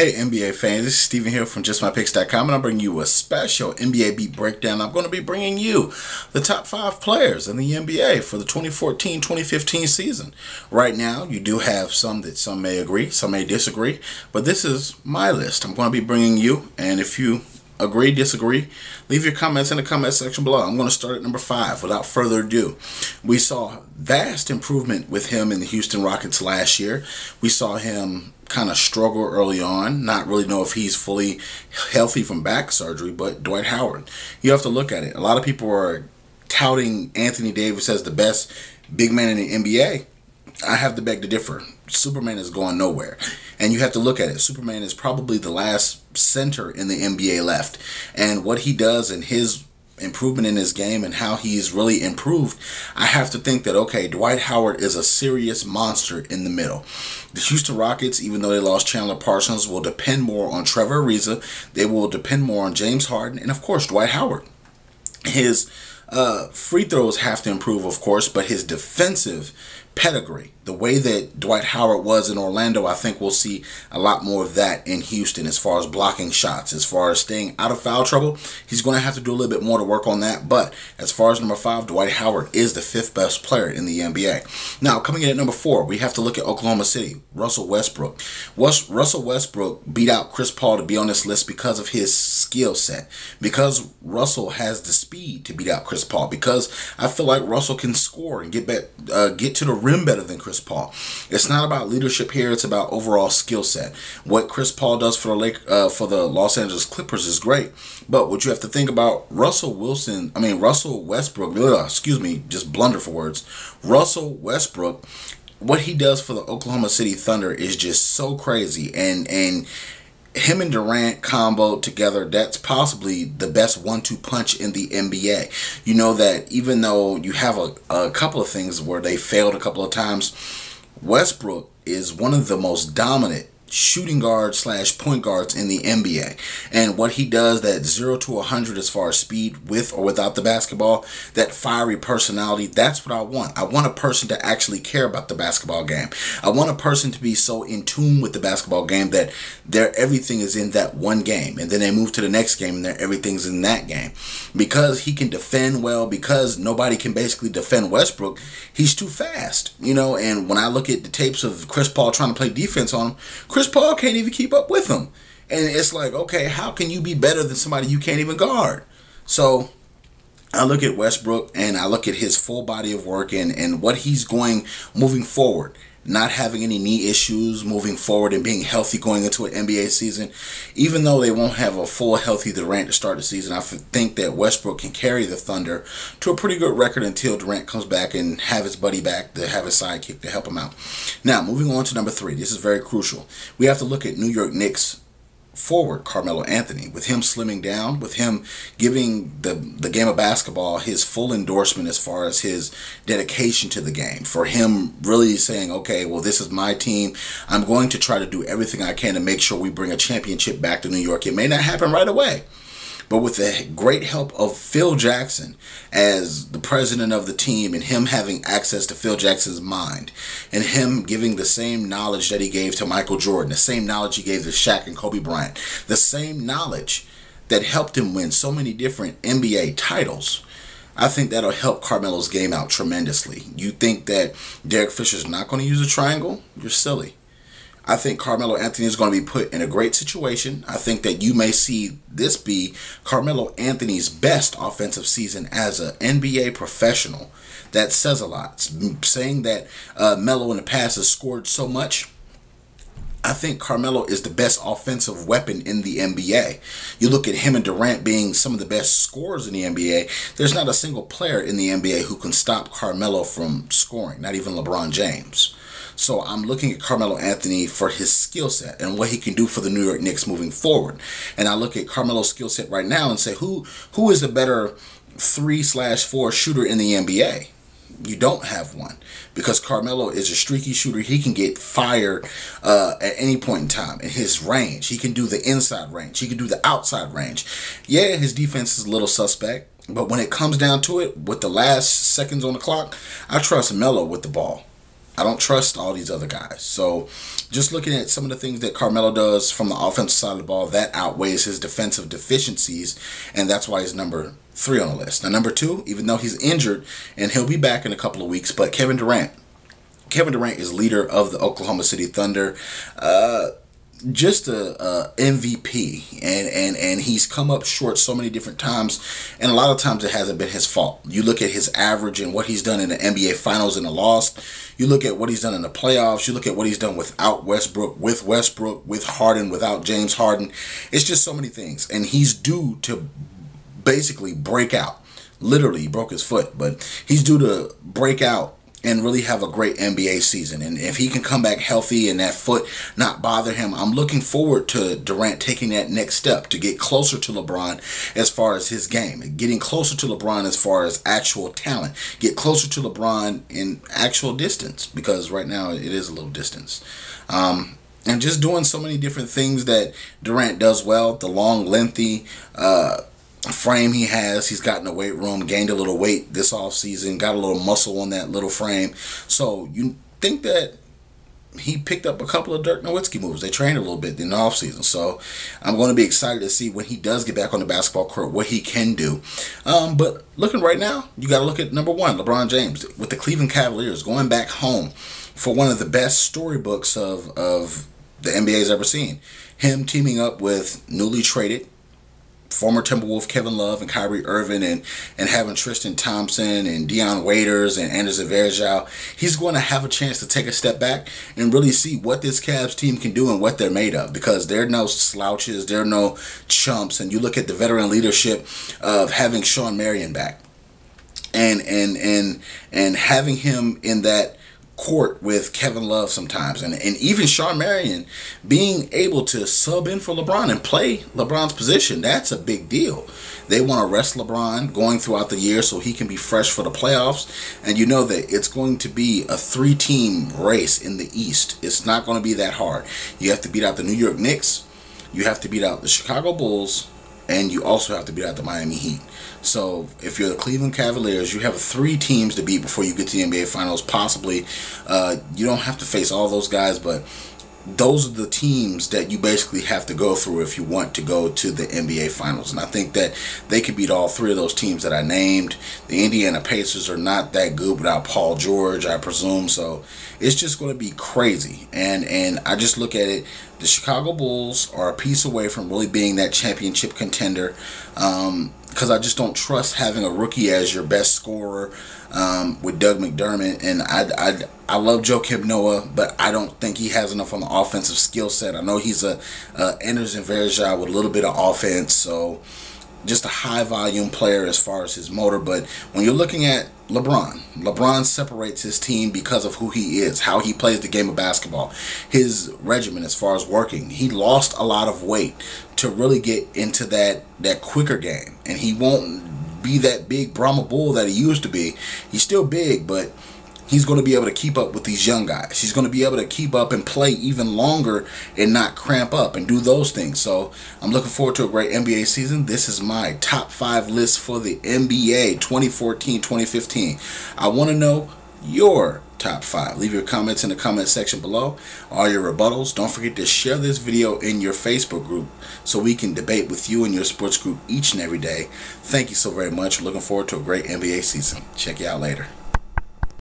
Hey NBA fans, this is Stephen here from JustMyPicks.com and I'm bringing you a special NBA beat breakdown. I'm going to be bringing you the top five players in the NBA for the 2014-2015 season. Right now, you do have some that some may agree, some may disagree, but this is my list. I'm going to be bringing you, and if you agree, disagree, leave your comments in the comment section below. I'm going to start at number five. Without further ado, we saw vast improvement with him in the Houston Rockets last year. We saw him kind of struggle early on, not really know if he's fully healthy from back surgery, but Dwight Howard, you have to look at it. A lot of people are touting Anthony Davis as the best big man in the NBA. I have to beg to differ. Superman is going nowhere. And you have to look at it. Superman is probably the last center in the NBA left. And what he does and his improvement in his game and how he's really improved, I have to think that, okay, Dwight Howard is a serious monster in the middle. The Houston Rockets, even though they lost Chandler Parsons, will depend more on Trevor Ariza. They will depend more on James Harden and, of course, Dwight Howard. His uh, free throws have to improve, of course, but his defensive pedigree. The way that Dwight Howard was in Orlando, I think we'll see a lot more of that in Houston as far as blocking shots, as far as staying out of foul trouble. He's going to have to do a little bit more to work on that. But as far as number five, Dwight Howard is the fifth best player in the NBA. Now, coming in at number four, we have to look at Oklahoma City, Russell Westbrook. Russell Westbrook beat out Chris Paul to be on this list because of his skill set, because Russell has the speed to beat out Chris Paul, because I feel like Russell can score and get back, uh, get to the rim better than Chris Paul. It's not about leadership here; it's about overall skill set. What Chris Paul does for the Lake, uh, for the Los Angeles Clippers is great, but what you have to think about Russell Wilson, I mean Russell Westbrook, ugh, excuse me, just blunder for words. Russell Westbrook, what he does for the Oklahoma City Thunder is just so crazy, and and him and Durant combo together, that's possibly the best one-two punch in the NBA. You know that even though you have a, a couple of things where they failed a couple of times, Westbrook is one of the most dominant shooting guards slash point guards in the NBA. And what he does, that 0 to 100 as far as speed with or without the basketball, that fiery personality, that's what I want. I want a person to actually care about the basketball game. I want a person to be so in tune with the basketball game that their everything is in that one game. And then they move to the next game and their everything's in that game. Because he can defend well, because nobody can basically defend Westbrook, he's too fast. You know, and when I look at the tapes of Chris Paul trying to play defense on him, Chris Chris Paul can't even keep up with him. And it's like, okay, how can you be better than somebody you can't even guard? So I look at Westbrook and I look at his full body of work and, and what he's going moving forward not having any knee issues moving forward and being healthy going into an NBA season. Even though they won't have a full healthy Durant to start the season, I think that Westbrook can carry the Thunder to a pretty good record until Durant comes back and have his buddy back to have his sidekick to help him out. Now, moving on to number three. This is very crucial. We have to look at New York Knicks forward Carmelo Anthony with him slimming down with him giving the the game of basketball his full endorsement as far as his dedication to the game. For him really saying okay well this is my team. I'm going to try to do everything I can to make sure we bring a championship back to New York. It may not happen right away but with the great help of Phil Jackson as the president of the team and him having access to Phil Jackson's mind and him giving the same knowledge that he gave to Michael Jordan, the same knowledge he gave to Shaq and Kobe Bryant, the same knowledge that helped him win so many different NBA titles. I think that'll help Carmelo's game out tremendously. You think that Derek Fisher's not going to use a triangle? You're silly. I think Carmelo Anthony is going to be put in a great situation. I think that you may see this be Carmelo Anthony's best offensive season as an NBA professional. That says a lot. Saying that uh, Melo in the past has scored so much, I think Carmelo is the best offensive weapon in the NBA. You look at him and Durant being some of the best scorers in the NBA. There's not a single player in the NBA who can stop Carmelo from scoring, not even LeBron James. So I'm looking at Carmelo Anthony for his skill set and what he can do for the New York Knicks moving forward. And I look at Carmelo's skill set right now and say, who who is a better three slash four shooter in the NBA? You don't have one because Carmelo is a streaky shooter. He can get fired uh, at any point in time in his range. He can do the inside range. He can do the outside range. Yeah, his defense is a little suspect. But when it comes down to it, with the last seconds on the clock, I trust Melo with the ball. I don't trust all these other guys. So just looking at some of the things that Carmelo does from the offensive side of the ball, that outweighs his defensive deficiencies, and that's why he's number three on the list. Now, number two, even though he's injured and he'll be back in a couple of weeks, but Kevin Durant. Kevin Durant is leader of the Oklahoma City Thunder. Uh, just a, a, MVP and and and he's come up short so many different times and a lot of times it hasn't been his fault. You look at his average and what he's done in the NBA finals and the loss. You look at what he's done in the playoffs, you look at what he's done without Westbrook, with Westbrook, with Harden, without James Harden. It's just so many things and he's due to basically break out. Literally, he broke his foot, but he's due to break out and really have a great NBA season. And if he can come back healthy and that foot not bother him, I'm looking forward to Durant taking that next step to get closer to LeBron as far as his game, getting closer to LeBron as far as actual talent, get closer to LeBron in actual distance because right now it is a little distance. Um, and just doing so many different things that Durant does well, the long, lengthy, uh, frame he has. He's gotten a weight room, gained a little weight this off season, got a little muscle on that little frame. So you think that he picked up a couple of Dirk Nowitzki moves. They trained a little bit in the offseason. So I'm going to be excited to see when he does get back on the basketball court what he can do. Um, but looking right now, you got to look at number one, LeBron James with the Cleveland Cavaliers going back home for one of the best storybooks of, of the NBA's ever seen. Him teaming up with newly traded former Timberwolf Kevin Love and Kyrie Irving and, and having Tristan Thompson and Dion Waiters and Anderson Varejao, he's going to have a chance to take a step back and really see what this Cavs team can do and what they're made of because they're no slouches, they're no chumps. And you look at the veteran leadership of having Shawn Marion back and and and and having him in that court with Kevin Love sometimes, and, and even Shawn Marion being able to sub in for LeBron and play LeBron's position, that's a big deal. They want to rest LeBron going throughout the year so he can be fresh for the playoffs. And you know that it's going to be a three team race in the East. It's not going to be that hard. You have to beat out the New York Knicks, you have to beat out the Chicago Bulls, and you also have to beat out the Miami Heat. So if you're the Cleveland Cavaliers, you have three teams to beat before you get to the NBA Finals. Possibly, uh, you don't have to face all those guys, but those are the teams that you basically have to go through if you want to go to the NBA Finals. And I think that they could beat all three of those teams that I named. The Indiana Pacers are not that good without Paul George, I presume. So it's just going to be crazy. And and I just look at it. The Chicago Bulls are a piece away from really being that championship contender. Um, because I just don't trust having a rookie as your best scorer um, with Doug McDermott. And I, I, I love Joakim Noah, but I don't think he has enough on the offensive skill set. I know he's a, a Anderson Varejao with a little bit of offense, so just a high volume player as far as his motor. But when you're looking at LeBron, LeBron separates his team because of who he is, how he plays the game of basketball, his regimen as far as working. He lost a lot of weight to really get into that that quicker game, and he won't be that big Brahma bull that he used to be. He's still big, but he's going to be able to keep up with these young guys. He's going to be able to keep up and play even longer and not cramp up and do those things. So I'm looking forward to a great NBA season. This is my top five list for the NBA 2014-2015. I want to know your top five. Leave your comments in the comment section below. All your rebuttals. Don't forget to share this video in your Facebook group so we can debate with you and your sports group each and every day. Thank you so very much. Looking forward to a great NBA season. Check you out later.